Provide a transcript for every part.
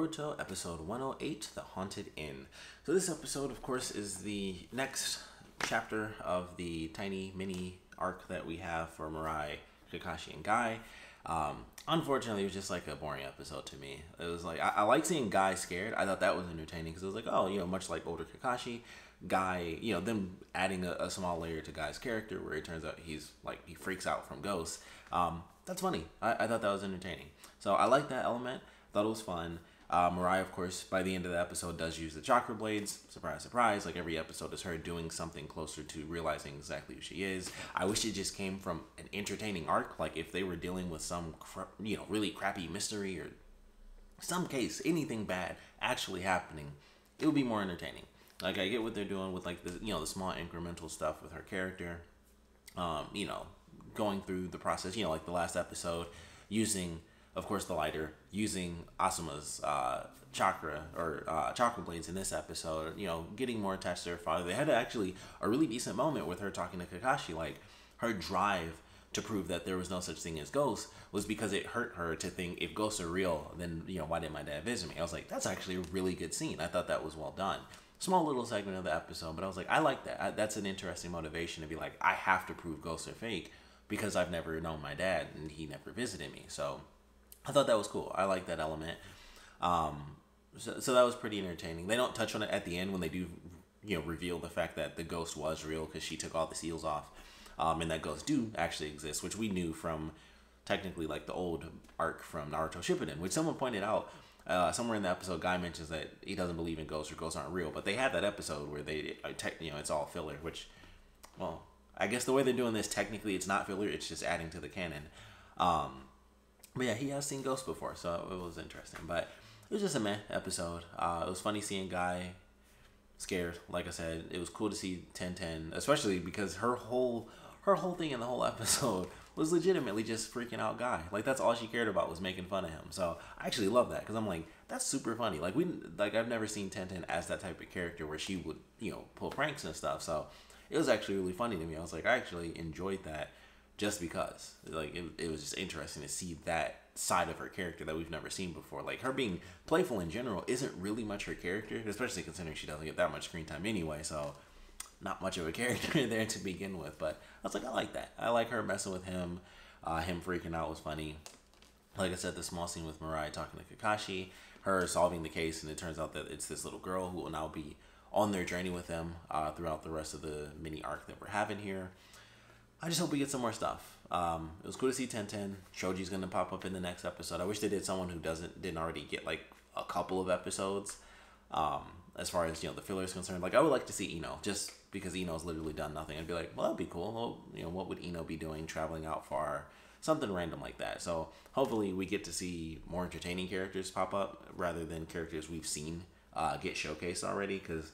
Episode 108, The Haunted Inn. So, this episode, of course, is the next chapter of the tiny mini arc that we have for Mirai, Kakashi, and Guy. Um, unfortunately, it was just like a boring episode to me. It was like, I, I like seeing Guy scared. I thought that was entertaining because it was like, oh, you know, much like older Kakashi, Guy, you know, them adding a, a small layer to Guy's character where it turns out he's like, he freaks out from ghosts. Um, that's funny. I, I thought that was entertaining. So I like that element. Thought it was fun. Uh, Mirai, of course, by the end of the episode, does use the chakra blades. Surprise, surprise! Like every episode is her doing something closer to realizing exactly who she is. I wish it just came from an entertaining arc. Like if they were dealing with some, you know, really crappy mystery or some case, anything bad actually happening, it would be more entertaining. Like I get what they're doing with like the you know the small incremental stuff with her character. Um, you know, going through the process. You know, like the last episode, using of course, the lighter using Asuma's uh, chakra or uh, chakra blades in this episode. You know, getting more attached to her father. They had actually a really decent moment with her talking to Kakashi. Like her drive to prove that there was no such thing as ghosts was because it hurt her to think if ghosts are real, then you know why didn't my dad visit me? I was like, that's actually a really good scene. I thought that was well done. Small little segment of the episode, but I was like, I like that. That's an interesting motivation to be like, I have to prove ghosts are fake because I've never known my dad and he never visited me. So I thought that was cool. I like that element. Um, so, so that was pretty entertaining. They don't touch on it at the end when they do, you know, reveal the fact that the ghost was real because she took all the seals off, um, and that ghosts do actually exist, which we knew from technically like the old arc from Naruto Shippuden, which someone pointed out. Uh, somewhere in the episode, Guy mentions that he doesn't believe in ghosts or ghosts aren't real, but they had that episode where they, uh, you know, it's all filler. Which, well, I guess the way they're doing this, technically, it's not filler; it's just adding to the canon. Um, but yeah, he has seen ghosts before, so it was interesting. But it was just a meh episode. Uh, it was funny seeing Guy scared. Like I said, it was cool to see Tenten, especially because her whole her whole thing in the whole episode was legitimately just freaking out Guy. Like that's all she cared about was making fun of him. So I actually love that because I'm like that's super funny. Like we like I've never seen Tenten as that type of character where she would you know pull pranks and stuff. So it was actually really funny to me. I was like I actually enjoyed that just because. Like it, it was just interesting to see that side of her character that we've never seen before. Like her being playful in general isn't really much her character especially considering she doesn't get that much screen time anyway so not much of a character there to begin with. But i was like i like that. I like her messing with him. Uh, him freaking out was funny. Like i said the small scene with mirai talking to kakashi her solving the case and it turns out that it's this little girl who will now be on their journey with them uh, throughout the rest of the mini arc that we're having here I just hope we get some more stuff. Um, it was cool to see Ten Ten. Choji's gonna pop up in the next episode. I wish they did someone who doesn't didn't already get like a couple of episodes. Um, as far as you know, the filler is concerned, like I would like to see Ino just because Ino's literally done nothing. I'd be like, well, that'd be cool. Well, you know, what would Ino be doing traveling out far? Something random like that. So hopefully we get to see more entertaining characters pop up rather than characters we've seen uh, get showcased already. Because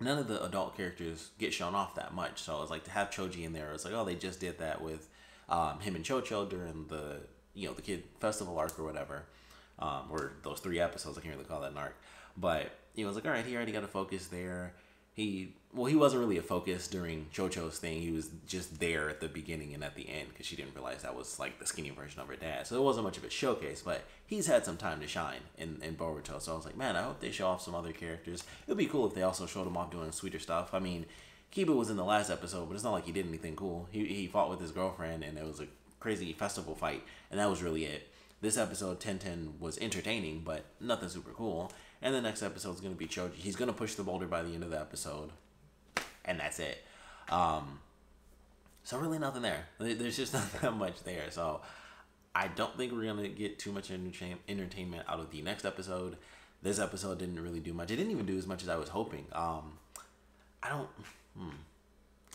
none of the adult characters get shown off that much. So it's like to have Choji in there, it's like, oh, they just did that with um, him and Chocho during the you know the kid festival arc or whatever, um, or those three episodes. I can't really call that an arc, but you know, it's like, all right, he already got a focus there. He well, he wasn't really a focus during Chocho's thing. He was just there at the beginning and at the end because she didn't realize that was like the skinny version of her dad. So it wasn't much of a showcase, but he's had some time to shine in in Boruto. So I was like, man, I hope they show off some other characters. It would be cool if they also showed him off doing sweeter stuff. I mean, Kiba was in the last episode, but it's not like he did anything cool. He he fought with his girlfriend, and it was a crazy festival fight, and that was really it. This episode, Tenten was entertaining, but nothing super cool. And the next episode is going to be Choji. He's going to push the boulder by the end of the episode. And that's it. Um, so really nothing there. There's just not that much there. So I don't think we're going to get too much entertainment out of the next episode. This episode didn't really do much. It didn't even do as much as I was hoping. Um, I don't... Hmm.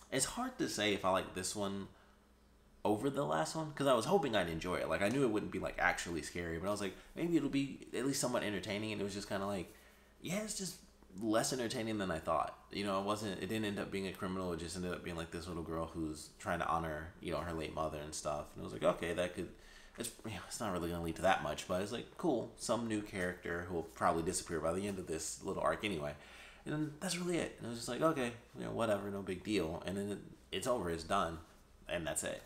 It's hard to say if I like this one over the last one because I was hoping I'd enjoy it. Like I knew it wouldn't be like actually scary, but I was like maybe it'll be at least somewhat entertaining. And it was just kind of like, yeah, it's just less entertaining than I thought. You know, it wasn't. It didn't end up being a criminal. It just ended up being like this little girl who's trying to honor you know her late mother and stuff. And it was like okay, that could. It's you know, it's not really gonna lead to that much, but it's like cool. Some new character who will probably disappear by the end of this little arc anyway. And that's really it. And it was just like okay, you know, whatever, no big deal. And then it, it's over. It's done, and that's it.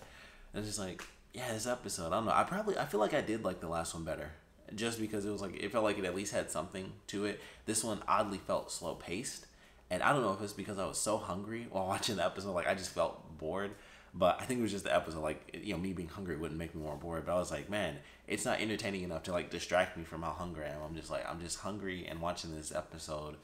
And it's just like, yeah, this episode. I don't know. I probably I feel like I did like the last one better. just because it was like it felt like it at least had something to it. This one oddly felt slow paced, and I don't know if it's because I was so hungry while watching the episode, like I just felt bored. But I think it was just the episode, like you know, me being hungry wouldn't make me more bored. But I was like, man, it's not entertaining enough to like distract me from how hungry I am. I'm just like, I'm just hungry and watching this episode.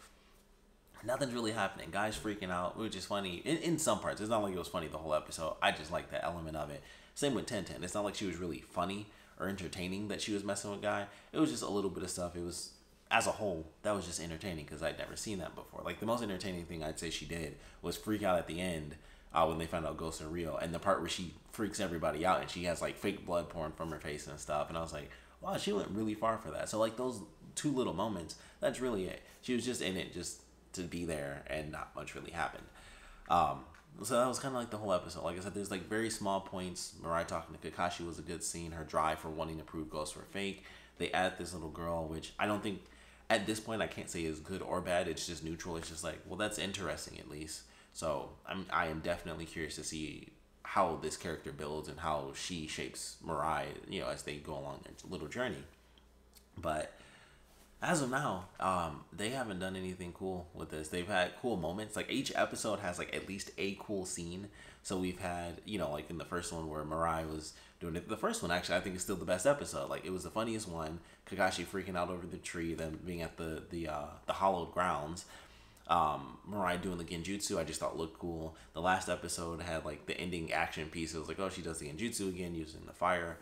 Nothing's really happening. Guys freaking out, which is funny in, in some parts. It's not like it was funny the whole episode. I just like that element of it. Same with Tenten. It's not like she was really funny or entertaining that she was messing with guy. It was just a little bit of stuff. It was as a whole that was just entertaining because I'd never seen that before. Like the most entertaining thing I'd say she did was freak out at the end uh, when they found out ghosts are real, and the part where she freaks everybody out and she has like fake blood pouring from her face and stuff. And I was like, wow, she went really far for that. So like those two little moments, that's really it. She was just in it just to be there, and not much really happened. Um, so that was kind of like the whole episode. Like I said, there's like very small points. Mirai talking to Kakashi was a good scene. Her drive for wanting to prove ghosts were fake. They add this little girl, which I don't think at this point I can't say is good or bad. It's just neutral. It's just like, well, that's interesting at least. So I'm I am definitely curious to see how this character builds and how she shapes Mirai, you know, as they go along their little journey. But as of now, um, they haven't done anything cool with this. They've had cool moments. Like each episode has like at least a cool scene. So we've had, you know, like in the first one where Mirai was doing it. The first one actually I think is still the best episode. Like it was the funniest one. Kakashi freaking out over the tree, then being at the the uh, the hollowed grounds. Um, Mirai doing the genjutsu, I just thought looked cool. The last episode had like the ending action piece. It was like, oh, she does the genjutsu again using the fire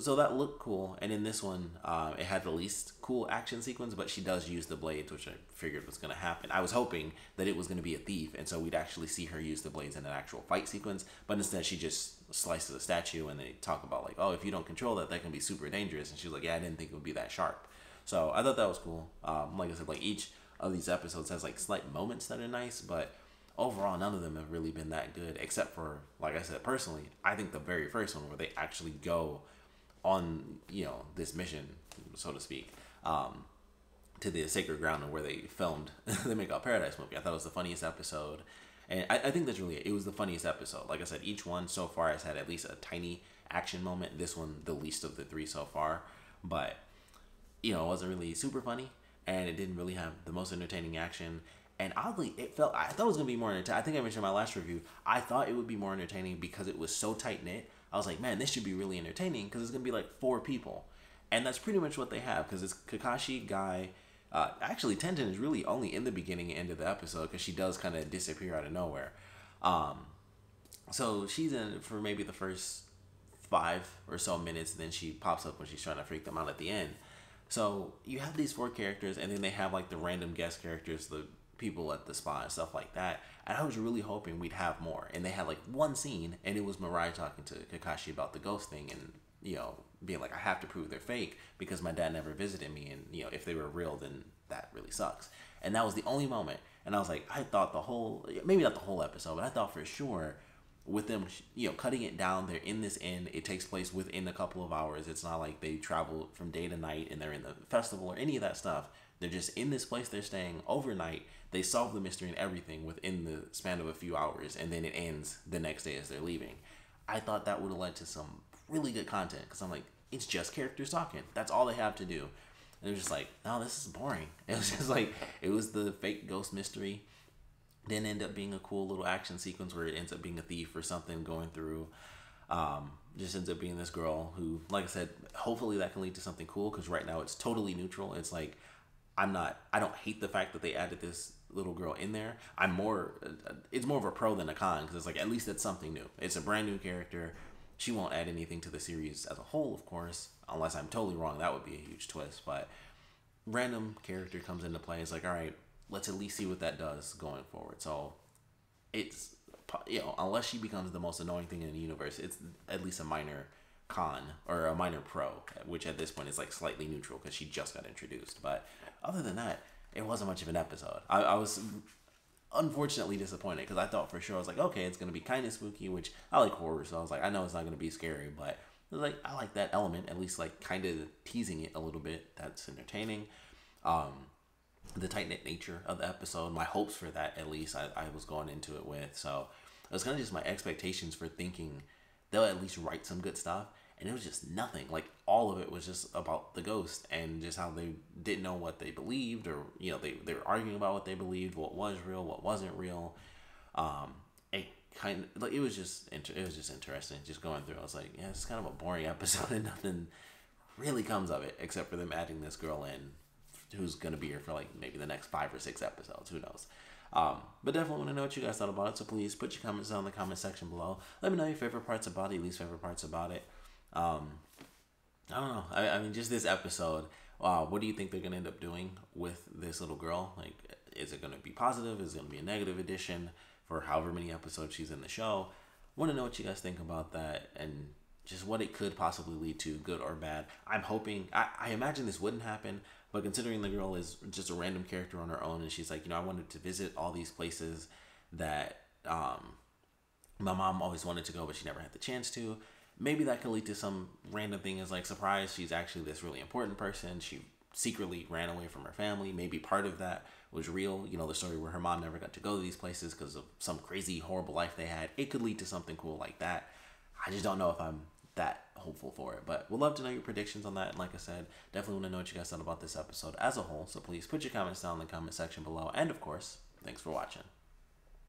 so that looked cool. And in this one, uh, it had the least cool action sequence, but she does use the blades, which I figured was going to happen. I was hoping that it was going to be a thief, and so we'd actually see her use the blades in an actual fight sequence. But instead, she just slices a statue, and they talk about like, oh, if you don't control that, that can be super dangerous. And she's like, yeah, I didn't think it would be that sharp. So I thought that was cool. Um, like I said, like each of these episodes has like slight moments that are nice, but overall none of them have really been that good except for like i said personally i think the very first one where they actually go on you know this mission, so to speak, um, to the sacred ground and where they filmed the Make Out Paradise movie. I thought it was the funniest episode, and I, I think that's really it. It was the funniest episode. Like I said, each one so far has had at least a tiny action moment. This one, the least of the three so far, but you know, it wasn't really super funny, and it didn't really have the most entertaining action. And oddly, it felt I thought it was gonna be more entertaining. I think I mentioned in my last review. I thought it would be more entertaining because it was so tight knit I was like, man, this should be really entertaining because it's gonna be like four people, and that's pretty much what they have because it's Kakashi, Guy. Uh, actually, Tenten is really only in the beginning and end of the episode because she does kind of disappear out of nowhere. Um, so she's in for maybe the first five or so minutes, then she pops up when she's trying to freak them out at the end. So you have these four characters, and then they have like the random guest characters, the people at the spa and stuff like that. And I was really hoping we'd have more. And they had like one scene, and it was Mirai talking to Kakashi about the ghost thing, and you know, being like, I have to prove they're fake because my dad never visited me, and you know, if they were real, then that really sucks. And that was the only moment. And I was like, I thought the whole, maybe not the whole episode, but I thought for sure with them, you know, cutting it down, they're in this inn. It takes place within a couple of hours. It's not like they travel from day to night and they're in the festival or any of that stuff. They're just in this place they're staying overnight. They solve the mystery and everything within the span of a few hours, and then it ends the next day as they're leaving. I thought that would have led to some really good content because I'm like, it's just characters talking. That's all they have to do. And it was just like, no, this is boring. It was just like, it was the fake ghost mystery. Then end up being a cool little action sequence where it ends up being a thief or something going through. Um, just ends up being this girl who, like I said, hopefully that can lead to something cool because right now it's totally neutral. It's like I'm not. I don't hate the fact that they added this little girl in there. I'm more. It's more of a pro than a con because it's like at least it's something new. It's a brand new character. She won't add anything to the series as a whole, of course, unless I'm totally wrong. That would be a huge twist. But random character comes into play. It's like, all right, let's at least see what that does going forward. So it's you know, unless she becomes the most annoying thing in the universe, it's at least a minor con or a minor pro, which at this point is like slightly neutral because she just got introduced. But other than that, it wasn't much of an episode. I, I was unfortunately disappointed because I thought for sure I was like, okay, it's gonna be kind of spooky, which I like horror, so I was like, I know it's not gonna be scary, but like I like that element at least, like kind of teasing it a little bit. That's entertaining. Um, the tight knit nature of the episode, my hopes for that at least, I, I was going into it with. So it was kind of just my expectations for thinking they'll at least write some good stuff and it was just nothing. Like all of it was just about the ghost and just how they didn't know what they believed, or you know, they they were arguing about what they believed, what was real, what wasn't real. Um, it kind of like it was just inter- it was just interesting just going through. I was like, yeah, it's kind of a boring episode, and nothing really comes of it except for them adding this girl in who's gonna be here for like maybe the next five or six episodes. Who knows? Um, but definitely want to know what you guys thought about it. So please put your comments down in the comment section below. Let me know your favorite parts about it, least favorite parts about it. Um, I don't know. I, I mean, just this episode. Uh, what do you think they're gonna end up doing with this little girl? Like, is it gonna be positive? Is it gonna be a negative addition for however many episodes she's in the show? Want to know what you guys think about that and just what it could possibly lead to, good or bad. I'm hoping. I, I imagine this wouldn't happen, but considering the girl is just a random character on her own, and she's like, you know, I wanted to visit all these places that um, my mom always wanted to go, but she never had the chance to. Maybe that could lead to some random thing as like surprise. She's actually this really important person. She secretly ran away from her family. Maybe part of that was real. You know, the story where her mom never got to go to these places because of some crazy, horrible life they had. It could lead to something cool like that. I just don't know if I'm that hopeful for it. But we'd love to know your predictions on that. And like I said, definitely want to know what you guys thought about this episode as a whole. So please put your comments down in the comment section below. And of course, thanks for watching.